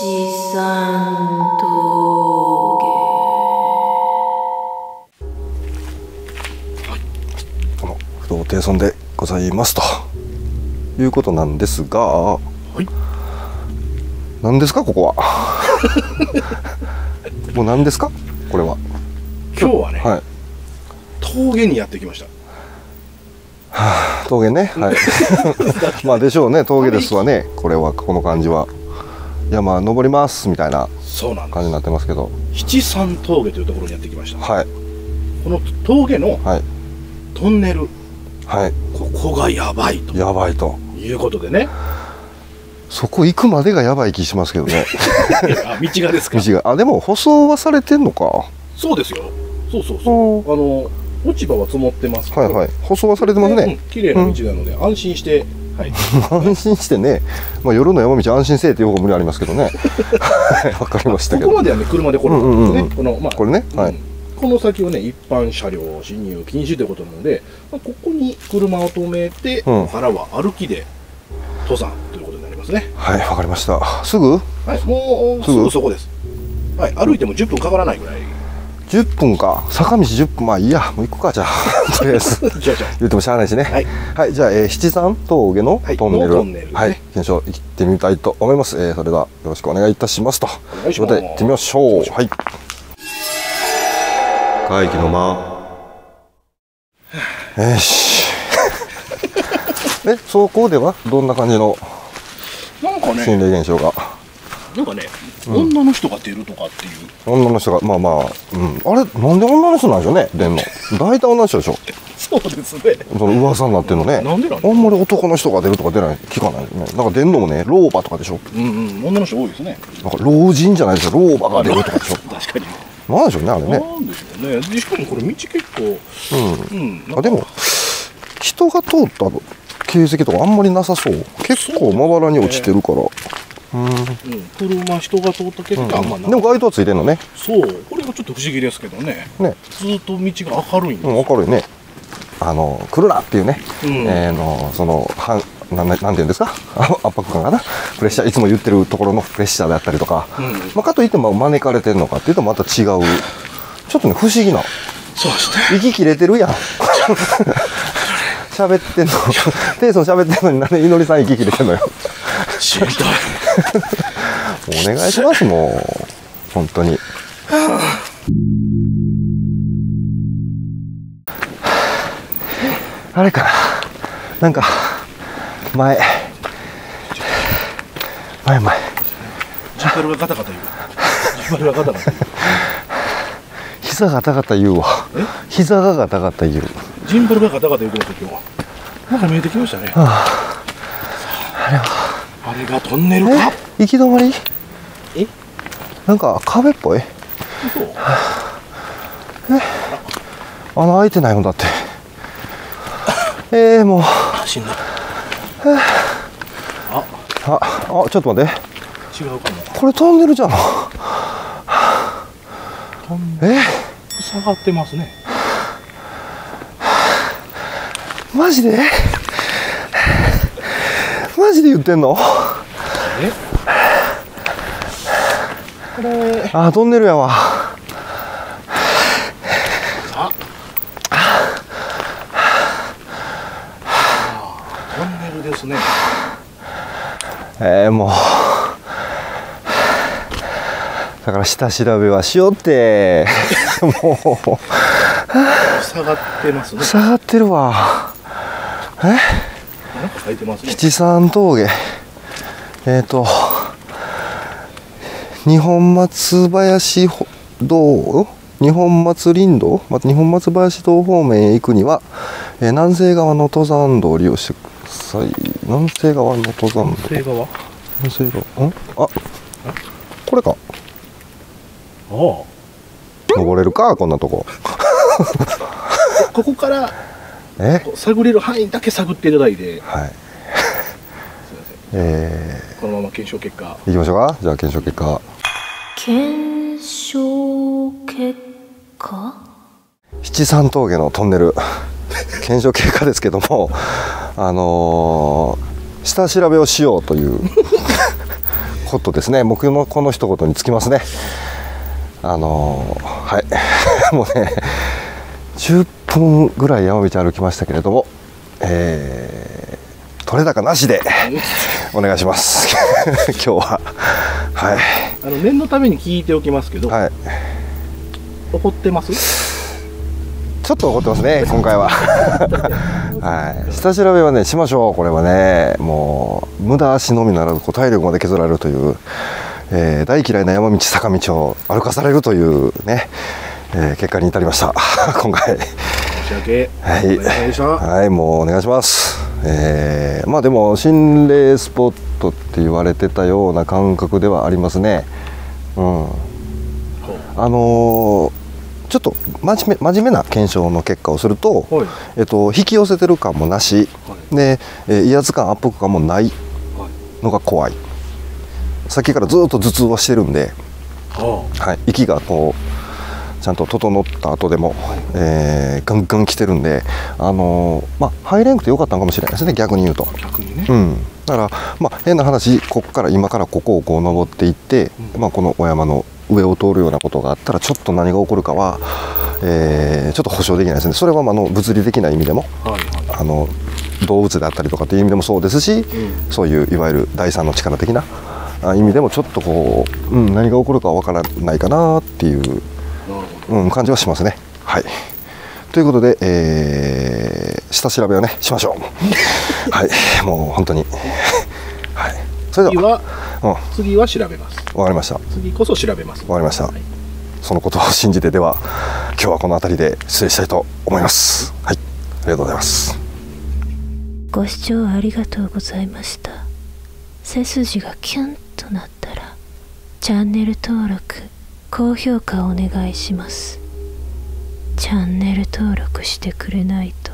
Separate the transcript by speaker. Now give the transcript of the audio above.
Speaker 1: 資産峠
Speaker 2: この不動低村でございますと。いうことなんですが、
Speaker 3: はい。
Speaker 2: 何ですかここは？もう何ですかこれは？
Speaker 3: 今日はね、
Speaker 2: はい。
Speaker 3: 峠にやってきました。
Speaker 2: 峠ね。はい。まあでしょうね。峠ですわね。これはこの感じは山登りますみたいな感じになってますけど。
Speaker 3: 七山峠というところにやってきました。
Speaker 2: はい。
Speaker 3: この峠の
Speaker 2: はい。
Speaker 3: トンネル。
Speaker 2: はい。
Speaker 3: ここがやばいと。
Speaker 2: やばいと。
Speaker 3: いうことでね。
Speaker 2: そこ行くまでがやばい気しますけどね。
Speaker 3: あ道がですか。
Speaker 2: 道が。あでも舗装はされてんのか。
Speaker 3: そうですよ。そうそうそう。
Speaker 2: は
Speaker 3: あの落ち葉は積もってますけど。
Speaker 2: いはい。舗装はされてますね。
Speaker 3: うん綺麗な道なので、安心してはい。
Speaker 2: 安心してね、まあ、夜の山道安心せえっていう方が無理ありますけどね。はいわかりましたけど。
Speaker 3: ここまではね車で来れたんですよね、このまあ
Speaker 2: これねはい。
Speaker 3: うんこの先はね一般車両進入禁止ということなので、まあ、ここに車を止めて、
Speaker 2: うん。
Speaker 3: ここからは歩きで登山ということになりますね。
Speaker 2: はいわかりました。すぐ？
Speaker 3: はいもうす
Speaker 2: ぐ？
Speaker 3: そこです。はい歩いても10分かからないぐらい
Speaker 2: 10分か。坂道10分まあいいや。もう行くかじゃあ。とりあえず。
Speaker 3: じゃあじゃ
Speaker 2: 言ってもしゃあないしね。
Speaker 3: はい。
Speaker 2: はい、じゃあ、えー七山峠の
Speaker 3: はい。
Speaker 2: トンネル、
Speaker 3: のトンネルね。
Speaker 2: はい、検証行ってみたいと思います。えー、それではよろしくお願いいたします。と。
Speaker 3: い
Speaker 2: うことで行ってみましょう。はい。会議の間。よし。え、そこではどんな感じの
Speaker 3: あなんか
Speaker 2: 心
Speaker 3: ね
Speaker 2: 霊現象が、
Speaker 3: なんかね、女の人が出るとかっていう
Speaker 2: 女の人が、まあまあ、うん、あれ、なんで女の人なんでしょうね、出んの。大体女の人でしょ。
Speaker 3: そうですね
Speaker 2: その噂になってるのね。
Speaker 3: なんでなんだ
Speaker 2: あんまり男の人が出るとか出ない、聞かないよね。なんか出んのもね、老婆とかでしょ。
Speaker 3: うんうん女の人多いですね
Speaker 2: なんか老人じゃないですよ、老婆が出るとかでしょ。
Speaker 3: 確かにね
Speaker 2: なんでしょうね、あれね。
Speaker 3: なんでしょうねでしかもこれ道結構
Speaker 2: うん。
Speaker 3: うん
Speaker 2: あでも人が通った形跡とかあんまりなさそう結構まばらに落ちてるからうん
Speaker 3: うん、車人が通った結果、あんまな
Speaker 2: でも街灯ついてんのね。
Speaker 3: そう。これがちょっと不思議ですけどね。
Speaker 2: ね。
Speaker 3: ずっと道が明るいんです
Speaker 2: うん明るいね。あの来るなっていうね、
Speaker 3: うん。
Speaker 2: えーのそのはんなんなんていうんですか？あ 圧迫感かな？プレッシャーいつも言ってるところのプレッシャーであったりとか、
Speaker 3: うん。
Speaker 2: まあ、かといっても招かれてるのかっていうとまた違う。ちょっとね不思議な。
Speaker 3: そうですね。
Speaker 2: 息切れてるやん。喋ってんの。テイソン喋ってんのになんでいのりさん息切れてんのよ。
Speaker 3: しんどい
Speaker 2: お願いしますもう。本当に。あれかな。なんか前前前。
Speaker 3: ジンバルがガタガタ言う。ジンバルがガタガタ言う。
Speaker 2: 膝がガタガタ言うわ。
Speaker 3: え？
Speaker 2: 膝がガタガタ言う。
Speaker 3: ジンバルがガタガタ言うてます今日なんか見えてきましたね。
Speaker 2: あ
Speaker 3: あ。れがトンネルか？
Speaker 2: え？行き止まり？
Speaker 3: え？
Speaker 2: なんか壁っぽい？
Speaker 3: そう
Speaker 2: 穴開いてないもんだって。えー、もう。
Speaker 3: あしんどいあ。
Speaker 2: ああちょっと待って。
Speaker 3: 違うかも。
Speaker 2: これトンネルじゃん。
Speaker 3: トンネ
Speaker 2: え？
Speaker 3: ル下がってますね。
Speaker 2: マジで？マジで言ってんの？
Speaker 3: えこれ
Speaker 2: あトンネルやわ。
Speaker 3: あトンネルですね。
Speaker 2: えー、もう。だから下調べはしようって。も
Speaker 3: 下がってますね。
Speaker 2: う下がってるわ。え？
Speaker 3: なんか書いてますね。
Speaker 2: 七山峠えっ、ー、と日本松林道日本松林道また日本松林道方面へ行くには、えー南西側の登山道を利用してください。南西側の登山道。
Speaker 3: 映画は
Speaker 2: 南西側？ん？あこれか。
Speaker 3: ああ。
Speaker 2: 登れるか？こんなとこ。
Speaker 3: ここから
Speaker 2: え？
Speaker 3: 探れる範囲だけ探っていただいて。
Speaker 2: はい。
Speaker 3: すいま
Speaker 2: え
Speaker 3: せんこのまま検証結果。
Speaker 2: ー、行きましょうか。じゃあ検証結果。
Speaker 1: 検証結果？
Speaker 2: 七山峠のトンネル。検証結果ですけどもあのー下調べをしようというホットですね。僕のこの一言につきますね。あのーはい。もうね10分ぐらい山道歩きましたけれどもえー、取れ高なしで お願いします。今日は。はい。
Speaker 3: あの念のために聞いておきますけど、
Speaker 2: はい。
Speaker 3: 怒ってます？
Speaker 2: ちょっと怒ってますね今回は。はい。下調べはねしましょうこれはね。もう無駄足のみならずこう体力まで削られるという、えー大嫌いな山道坂道を歩かされるというね、えー結果に至りました。今回。
Speaker 3: 申し訳
Speaker 2: はい。はいもうお願いしますえーまあでも心霊スポットって言われてたような感覚ではありますね。うん。あのーちょっと真面目真面目な検証の結果をすると、
Speaker 3: はい。
Speaker 2: えっと、引き寄せてる感もなし、
Speaker 3: はい。
Speaker 2: で、えー威圧感圧迫感もない
Speaker 3: はい。
Speaker 2: のが怖い。さっきからずっと頭痛はしてるんで、
Speaker 3: は
Speaker 2: はい、息がこうちゃんと整った後でも、えーガンガン来てるんで、あのーまあ、入れんくてよかったのかもしれないですね逆に言うと。
Speaker 3: あ逆にね、
Speaker 2: うん、だから、まあ、変な話ここから今からここをこう登っていって、
Speaker 3: うん。
Speaker 2: まあ、このお山の上を通るようなことがあったらちょっと何が起こるかは、えーちょっと保証できないですね。それはまああの物理的な意味でも
Speaker 3: はいはい。
Speaker 2: あの動物であったりとかっていう意味でもそうですし、
Speaker 3: ん。
Speaker 2: そういういわゆる第三の力的なあ意味でもちょっとこう、うん、何が起こるかわからないかなっていう、うん、感じはしますね。はいということで、えー下調べをねしましょう。はい、もう本当に。はい、それでは、
Speaker 3: ど次は
Speaker 2: うん、わ
Speaker 3: 次は調べます
Speaker 2: かりました。わ
Speaker 3: 次こそ調べます
Speaker 2: かりました
Speaker 3: はい。
Speaker 2: そのことを信じてでは、今日はこの辺りで失礼したいと思います。はい、ありがとうございます。
Speaker 1: ご視聴ありがとうございました背筋がキュンとなったらチャンネル登録高評価お願いします。チャンネル登録してくれないと。